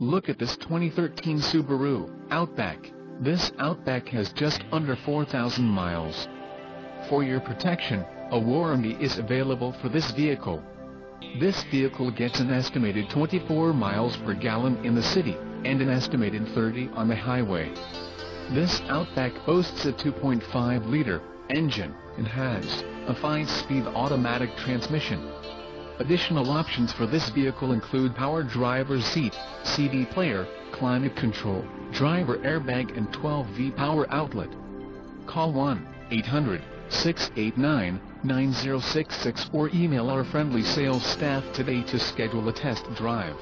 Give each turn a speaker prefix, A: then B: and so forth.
A: Look at this 2013 Subaru Outback. This Outback has just under 4,000 miles. For your protection, a warranty is available for this vehicle. This vehicle gets an estimated 24 miles per gallon in the city, and an estimated 30 on the highway. This Outback boasts a 2.5-liter engine, and has a 5-speed automatic transmission. Additional options for this vehicle include power driver's seat, CD player, climate control, driver airbag and 12V power outlet. Call 1-800-689-9066 or email our friendly sales staff today to schedule a test drive.